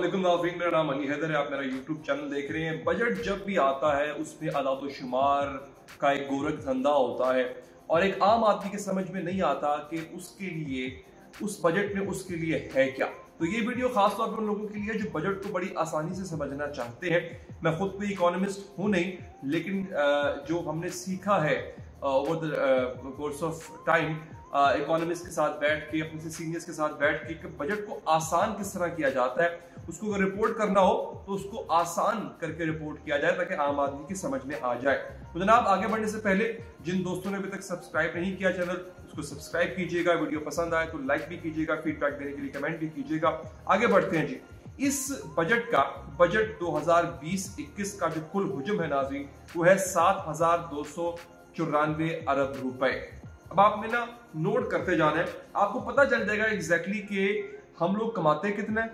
वालेकुम नाजरीन मेरा नाम अली हैदर है, आप मेरा यूट्यूब चैनल देख रहे हैं। बजट जब भी आता है, उसमें आदात शुमार का एक गोरख धंधा होता है। और एक आम आदमी के समझ में नहीं आता कि उसके लिए, उस बजट में उसके लिए है क्या। तो ये वीडियो खास तौर पर उन लोगों के लिए जो बजट को बड़ी आसानी से समझना चाहते हैं। मैं खुद कोई इकोनॉमिस्ट हूँ नहीं, लेकिन जो हमने सीखा है over the course of time economist के साथ बैठ के, अपने सीनियर्स के साथ बैठ के बजट को आसान किस तरह किया जाता है, उसको अगर रिपोर्ट करना हो तो उसको आसान करके रिपोर्ट किया जाए ताकि आम आदमी की समझ में आ जाए। तो जनाब, आगे बढ़ने से पहले, जिन दोस्तों ने अभी तक सब्सक्राइब नहीं किया चैनल उसको सब्सक्राइब कीजिएगा। वीडियो पसंद आए तो लाइक भी कीजिएगा फीडबैक देने के लिए कमेंट भी कीजिएगा। आगे बढ़ते हैं जी। इस बजट का बजट 2020-21 का जो कुल हुजम है नाजी वो है सात हज़ार दो सौ चौरानवे अरब रुपए। अब आपने ना नोट करते जाना है। आपको पता चल जाएगा एग्जैक्टली कि हम लोग कमाते कितना?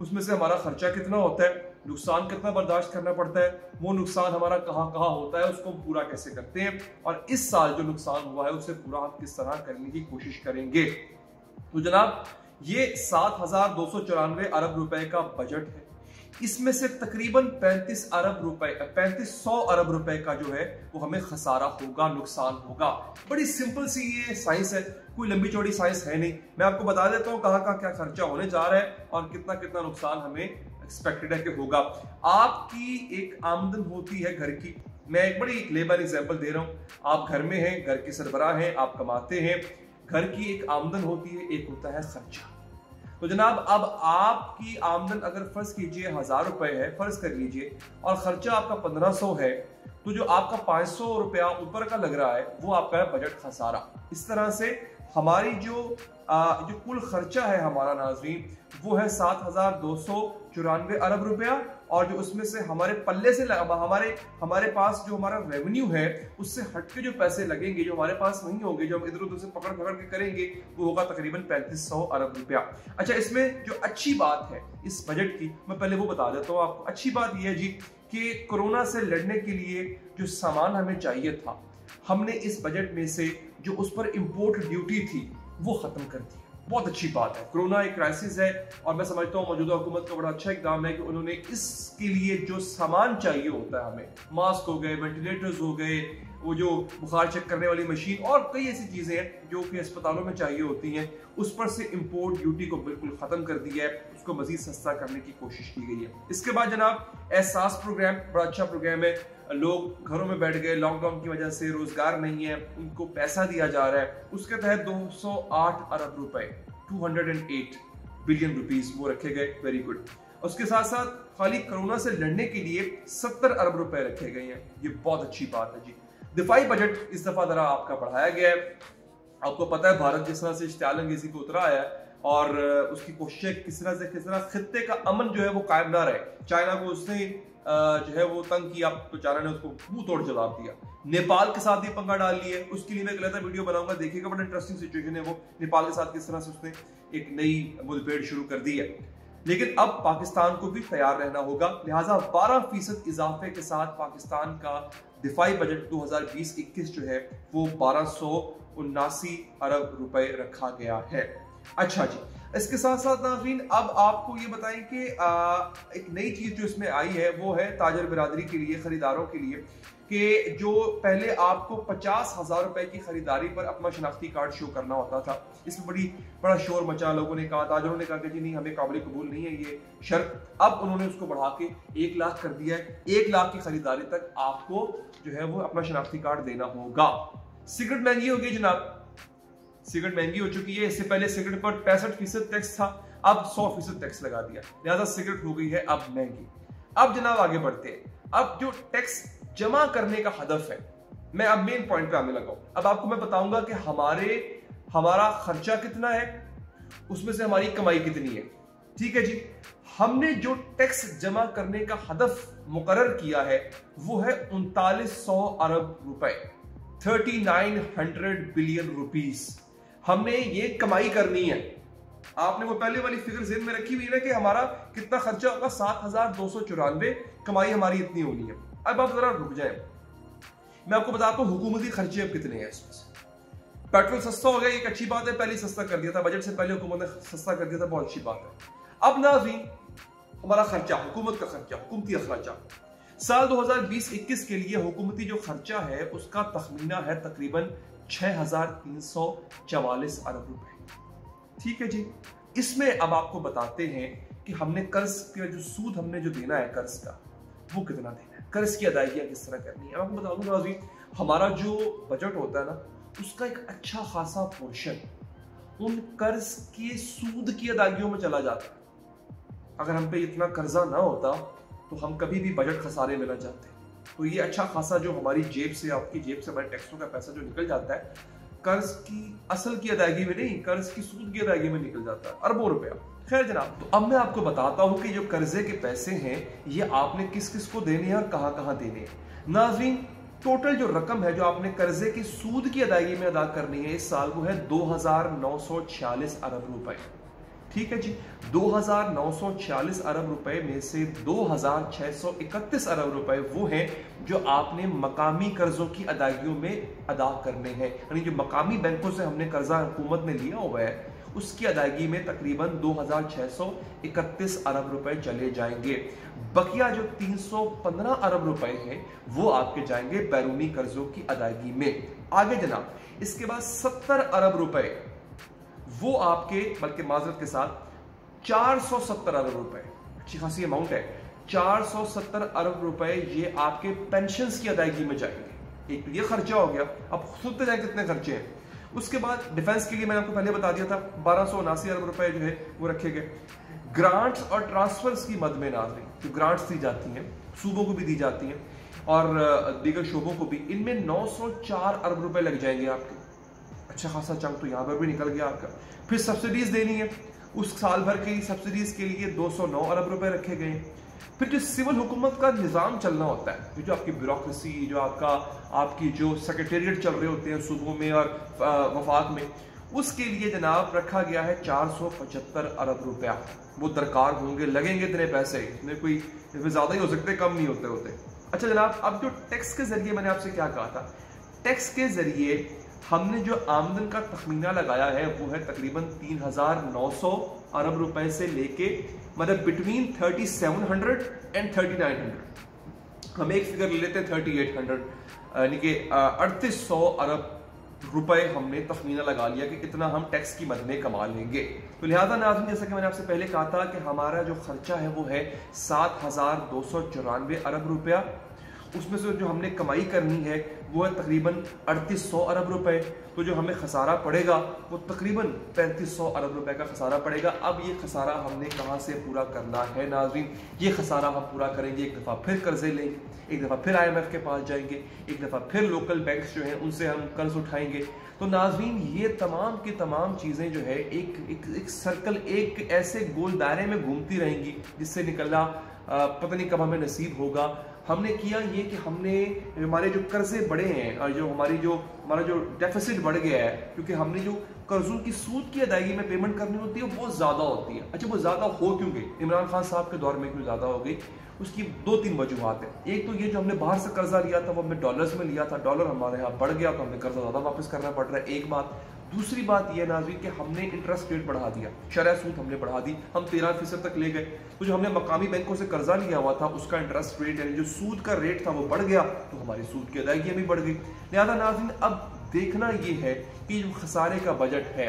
उसमें से हमारा खर्चा कितना होता है? नुकसान कितना बर्दाश्त करना पड़ता है? वो नुकसान हमारा कहाँ कहाँ होता है, उसको पूरा कैसे करते हैं? और इस साल जो नुकसान हुआ है, उसे पूरा हम किस तरह करने की कोशिश करेंगे? तो जनाब, ये सात हज़ार दो सौ चौरानवे अरब रुपए का बजट है। इसमें से तकरीबन 35 अरब रुपए 3500 अरब रुपए का जो है, वो हमें खसारा होगा, नुकसान होगा। बड़ी सिंपल सी ये साइंस है, कोई लंबी चौड़ी साइंस है नहीं। मैं आपको बता देता हूँ कहाँ का क्या खर्चा होने जा रहा है और कितना कितना नुकसान हमें एक्सपेक्टेड है कि होगा। आपकी एक आमदन होती है घर की। मैं एक बड़ी लेबर एग्ज़ाम्पल दे रहा हूँ। आप घर में हैं, घर के सरबराह हैं, आप कमाते हैं। घर की एक आमदन होती है, एक होता है खर्चा। तो जनाब, अब आपकी आमदन अगर फ़र्ज़ कीजिए हज़ार रुपए है, फ़र्ज़ कर लीजिए, और खर्चा आपका पंद्रह सौ है तो जो आपका पाँच सौ रुपया ऊपर का लग रहा है, वो आपका है बजट खसारा। इस तरह से हमारी जो आ, जो कुल खर्चा है हमारा नाजरीन वो है सात हज़ार दो सौ चौरानवे अरब रुपया और जो उसमें से हमारे पल्ले से हमारे हमारे पास जो हमारा रेवेन्यू है उससे हटके जो पैसे लगेंगे जो हमारे पास नहीं होंगे जो हम इधर उधर से पकड़ पकड़ के करेंगे वो होगा तकरीबन पैंतीस सौ अरब रुपया। अच्छा इसमें जो अच्छी बात है इस बजट की मैं पहले वो बता देता हूँ आपको। अच्छी बात यह है जी कि कोरोना से लड़ने के लिए जो सामान हमें चाहिए था हमने इस बजट में से जो उस पर इम्पोर्ट ड्यूटी थी, वो खत्म कर दी। बहुत अच्छी बात है। कोरोना एक क्राइसिस है और मैं समझता हूँ मौजूदा हुकूमत का बड़ा अच्छा इकदाम है कि उन्होंने इसके लिए जो सामान चाहिए होता है हमें मास्क हो गए वेंटिलेटर्स हो गए, वो जो बुखार चेक करने वाली मशीन और कई ऐसी चीज़ें हैं जो कि अस्पतालों में चाहिए होती हैं, उस पर से इम्पोर्ट ड्यूटी को बिल्कुल ख़त्म कर दिया है। उसको मजीद सस्ता करने की कोशिश की गई है। इसके बाद जनाब, एहसास प्रोग्राम बड़ा अच्छा प्रोग्राम है। लोग घरों में बैठ गए लॉकडाउन की वजह से रोज़गार नहीं है, उनको पैसा दिया जा रहा है। उसके तहत 208 अरब रुपए 208 बिलियन रुपीस वो रखे गए वेरी गुड उसके साथ साथ खाली कोरोना से लड़ने के लिए 70 अरब रुपए रखे गए हैं। ये बहुत अच्छी बात है जी। दिफाई बजट इस दफ़ा जरा आपका बढ़ाया गया है। आपको पता है भारत जिस तरह से इश्तियाल अंगेजी को उतरा है और उसकी कोशिश किस तरह से किस तरह खत्ते का अमन जो है वो कायम ना रहे। चाइना को उसने जो है वो तंग किया तो चाइना ने उसको मुँह तोड़ जवाब दिया। नेपाल के साथ ये पंगा डाल लिया उसके लिए मैं गलत वीडियो बनाऊँगा, देखिएगा, बड़ा इंटरेस्टिंग सिचुएशन है वो। नेपाल के साथ किस तरह से उसने एक नई मुठभेड़ शुरू कर दी है। लेकिन अब पाकिस्तान को भी तैयार रहना होगा। लिहाजा 12 फ़ीसद इजाफे के साथ पाकिस्तान का दिफाई बजट 2020-21 जो है, वो बारह अरब रुपए रखा गया है। अच्छा जी, इसके साथ साथ नाजरीन, अब आपको ये बताएँ कि एक नई चीज़ जो इसमें आई है, वो है ताजर बिरादरी के लिए, खरीदारों के लिए, कि जो पहले आपको पचास हज़ार रुपए की खरीदारी पर अपना शनाख्ती कार्ड शो करना होता था, इसमें बड़ी, बड़ा शोर मचा, लोगों ने कहा, ताजरों ने कहा कि जी नहीं, हमें काबिल कबूल नहीं है ये शर्त, अब उन्होंने उसको बढ़ा के एक लाख कर दिया है, एक लाख की खरीदारी तक आपको जो है वो अपना शनाख्ती कार्ड देना होगा। सिगरेट महँगी होगी जनाब सिगरेट महँगी हो चुकी है, इससे पहले सिगरेट पर पैंसठ फ़ीसद टैक्स था, अब सौ फ़ीसद टैक्स लगा दिया। लिहाजा सिगरेट हो गई है अब महँगी। अब जनाब आगे बढ़ते हैं। अब जो टैक्स जमा करने का हदफ है, मैं अब मेन पॉइंट पे आने लगा अब आपको मैं बताऊँगा कि हमारे, हमारा खर्चा कितना है, उसमें से हमारी कमाई कितनी है। ठीक है जी? हमने जो टैक्स जमा करने का हदफ मुकर किया है, वो है उनतालीस सौ अरब रुपए, thirty nine hundred billion rupees. हमने ये कमाई करनी है। आपने वो पहले वाली फिगर जेन में रखी हुई है कि हमारा कितना खर्चा होगा? सात हज़ार दो सौ चौरानवे कमाई हमारी इतनी होनी है। अब आप जरा रुक जाए। मैं आपको बताता हूँ, हुकूमती खर्चे अब कितने हैं इसमें पेट्रोल सस्ता हो गया, एक अच्छी बात है, पहले सस्ता कर दिया था। बजट से पहले हुकूमत ने सस्ता कर दिया था, बहुत अच्छी बात है। अब नाजी हमारा खर्चा, हुकूमत का खर्चा, हुकूमती खर्चा साल 2020-21 के लिए हुकूमती जो खर्चा है, उसका तखमीना है तकरीबन छह हज़ार तीन सौ चवालीस अरब रुपए। ठीक है जी? इसमें अब आपको बताते हैं कि हमने कर्ज का जो सूद हमने जो देना है कर्ज का, वो कितना देना है? कर्ज की अदायगियाँ किस तरह करनी है? आपको बता दूँगा हमारा जो बजट होता है ना, उसका एक अच्छा खासा पोर्शन उन कर्ज के सूद की अदायगियों में चला जाता है। अगर हम पे इतना कर्जा ना होता तो हम कभी भी बजट खसारे में ना जाते। तो ये अच्छा खासा जो हमारी जेब से, आपकी जेब से, हमारे टैक्सों का पैसा जो निकल जाता है, कर्ज की असल की अदायगी में नहीं, कर्ज की सूद की अदायगी में निकल जाता है। अरबों रुपया। खैर जनाब तो अब मैं आपको बताता हूँ कि जो कर्जे के पैसे हैं, ये आपने किस किस को देने हैं और कहाँ कहाँ देने हैं। नाजरीन टोटल जो रकम है जो आपने कर्जे की सूद की अदायगी में अदा करनी है, इस साल वो है दो हज़ार नौ सौ छियालीस अरब रुपए। ठीक है जी 2,946 अरब रुपए में से 2,631 अरब रुपए वो हैं जो आपने मकामी कर्जों की अदायगियों में अदा करने हैं। यानी जो मकामी बैंकों से हमने कर्जा हुकूमत ने लिया हुआ है उसकी अदायगी में तकरीबन 2,631 अरब रुपए चले जाएँगे। बकिया जो 315 अरब रुपए हैं वो आपके जाएँगे बैरूनी कर्जों की अदायगी में। आगे जनाब इसके बाद 70 अरब रुपए वो आपके, बल्कि माजरत के साथ 470 अरब रुपए। अच्छी खासी अमाउंट है। 470 अरब रुपए ये आपके पेंशन की अदायगी में जाएँगे। एक तो ये खर्चा हो गया। अब सुनते जाए कितने खर्चे हैं। उसके बाद डिफेंस के लिए मैंने आपको पहले बता दिया था, बारह अरब रुपए जो है वो रखे गए। ग्रांट्स और ट्रांसफर्स की मद में नाजरी जो ग्रांट्स दी जाती हैं, सूबों को भी दी जाती हैं, और दीगर शोबों को भी, इनमें 904 अरब रुपए लग जाएँगे आपके। अच्छा खासा चंक तो यहाँ पर भी निकल गया आपका। फिर सब्सिडीज देनी है। उस साल भर की सब्सिडीज के लिए 209 अरब रुपए रखे गए। फिर जो सिविल हुकूमत का निज़ाम चलना होता है जो आपकी ब्यूरोक्रेसी जो आपका, आपकी जो सेक्रेटेरिएट चल रहे होते हैं सूबों में और वफाक में, उसके लिए जनाब रखा गया है चार सौ पचहत्तर अरब रुपया। वो दरकार होंगे, लगेंगे इतने पैसे। इसमें कोई इसमें ज़्यादा ही हो सकते, कम नहीं होते होते। अच्छा जनाब, अब जो टैक्स के ज़रिए मैंने आपसे क्या कहा था? टैक्स के ज़रिए हमने जो आमदन का तखमीना लगाया है, वो है तकरीबन तीन हज़ार नौ सौ अरब रुपए से लेके मतलब between thirty seven hundred and thirty nine hundred हम एक फिगर ले लेते हैं थर्टी एट हंड्रेड यानी कि अड़तीस अरब रुपए हमने तखमीना लगा लिया कि कितना हम टैक्स की मद में कमा लेंगे। तो लिहाजा नाजन जैसा कि मैंने आपसे पहले कहा था कि हमारा जो खर्चा है, वो है सात हज़ार दो सौ चौरानवे अरब रुपया। उसमें से जो हमने कमाई करनी है वो है तकरीबन अड़तीस सौ अरब रुपए। तो जो हमें खसारा पड़ेगा वो तकरीबन पैंतीस सौ अरब रुपए का खसारा पड़ेगा। अब ये खसारा हमने कहाँ से पूरा करना है नाजरीन? ये खसारा हम पूरा करेंगे एक दफ़ा फिर कर्जे लेंगे एक दफ़ा फिर आईएमएफ के पास जाएँगे एक दफ़ा फिर लोकल बैंक्स जो हैं उनसे हम कर्ज उठाएँगे। तो नाजरीन ये तमाम की तमाम चीज़ें जो है एक एक, एक सर्कल एक ऐसे गोल दायरे में घूमती रहेंगी जिससे निकलना पता नहीं कब हमें नसीब होगा। हमने किया ये कि हमने हमारे जो कर्जे बढ़े हैं, और जो हमारी जो, हमारा जो डेफिसिट बढ़ गया है, क्योंकि हमने जो कर्जों की सूद की अदायगी में पेमेंट करनी होती है, वो ज़्यादा होती है। अच्छा वो ज़्यादा हो क्यों गई? इमरान खान साहब के दौर में क्यों ज़्यादा हो गई? उसकी दो तीन वजूहत है। एक तो ये जो हमने बाहर से कर्जा लिया था, वो हमने डॉलर्स में लिया था। डॉलर हमारे यहाँ बढ़ गया तो हमें कर्जा ज़्यादा वापस करना पड़ रहा है। एक बात दूसरी बात यह नाजी कि हमने इंटरेस्ट रेट बढ़ा दिया, शरह सूद हमने बढ़ा दी, हम तेरह फ़ीसद तक ले गए। तो जो हमने मकामी बैंकों से कर्जा लिया हुआ था, उसका इंटरेस्ट रेट यानी जो सूद का रेट था, वो बढ़ गया तो हमारी सूद की अदायगियाँ भी बढ़ गई। लिहाजा नाजिन अब देखना ये है कि जो खसारे का बजट है,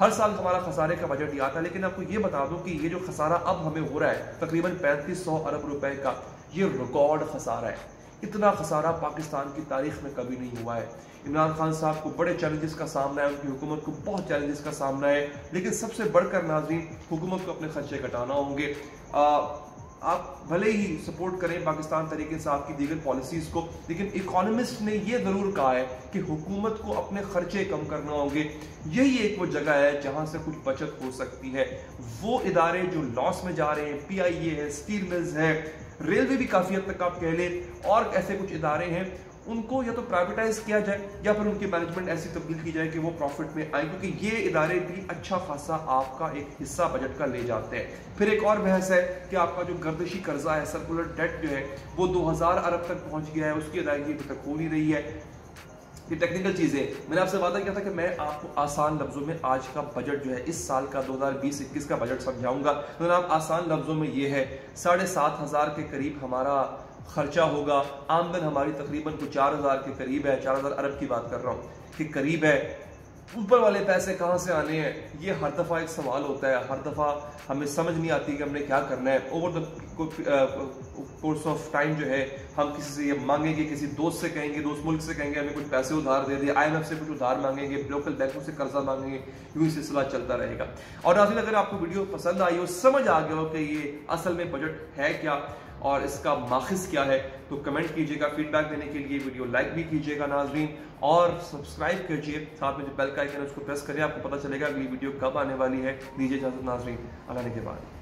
हर साल हमारा खसारे का बजट ही आता है, लेकिन आपको ये बता दूँ कि ये जो खसारा अब हमें हो रहा है, तकरीबन पैंतीस सौ अरब रुपए का, ये रिकॉर्ड खसारा है। इतना खसारा पाकिस्तान की तारीख में कभी नहीं हुआ है। इमरान खान साहब को बड़े चैलेंजेस का सामना है, उनकी हुकूमत को बहुत चैलेंजेस का सामना है, लेकिन सबसे बढ़कर नाजरीन, हुकूमत को अपने खर्चे घटाना होंगे। आप भले ही सपोर्ट करें पाकिस्तान तरीके से आपकी दीगर पॉलिसीज़ को, लेकिन इकोनॉमिस्ट ने यह ज़रूर कहा है कि हुकूमत को अपने खर्चे कम करना होंगे। यही एक वो जगह है जहाँ से कुछ बचत हो सकती है। वो इदारे जो लॉस में जा रहे हैं पी आई ए है स्टील मिल्स है रेलवे भी काफ़ी हद तक आप कह लें, और ऐसे कुछ इदारे हैं उनको या तो प्राइवेटाइज किया जाए, या फिर उनकी मैनेजमेंट ऐसी तब्दील की जाए कि वो प्रॉफिट में आए, क्योंकि ये इदारे भी अच्छा खासा आपका एक हिस्सा बजट का ले जाते हैं। फिर एक और बहस है कि आपका जो गर्दशी कर्जा है सर्कुलर डेट जो है, वो 2000 अरब तक पहुँच गया है, उसकी अदायगी अभी तक हो नहीं रही है। ये टेक्निकल चीज़ें। मैंने आपसे वादा किया था कि मैं आपको आसान लफ्ज़ों में आज का बजट जो है, इस साल का 2020-21 का बजट समझाऊँगा। तो आप आसान लफ्ज़ों में ये है, साढ़े सात हज़ार के करीब हमारा खर्चा होगा। आमदन हमारी तकरीबन कुछ चार हज़ार के करीब है। चार हज़ार अरब की बात कर रहा हूँ कि करीब है। ऊपर वाले पैसे कहाँ से आने हैं? ये हर दफ़ा एक सवाल होता है। हर दफ़ा हमें समझ नहीं आती कि हमने क्या करना है। Over the course of time जो है, हम किसी से ये मांगेंगे, किसी दोस्त से कहेंगे, दोस्त मुल्क से कहेंगे, हमें कुछ पैसे उधार दे दिए आई से कुछ उधार मांगेंगे लोकल बैंकों से कर्जा मांगेंगे, यूँ सिलसिला चलता रहेगा। और नाजिन अगर आपको वीडियो पसंद आई हो, समझ आ गया हो कि ये असल में बजट है क्या और इसका माखिस क्या है तो कमेंट कीजिएगा फीडबैक देने के लिए वीडियो लाइक भी कीजिएगा नाजरीन और सब्सक्राइब कीजिए। साथ में जो बेल का आइकन है, उसको प्रेस करिए आपको पता चलेगा अगली वीडियो कब आने वाली है। दीजिए इजाज़त नाजरीन। अल्लाह के बाद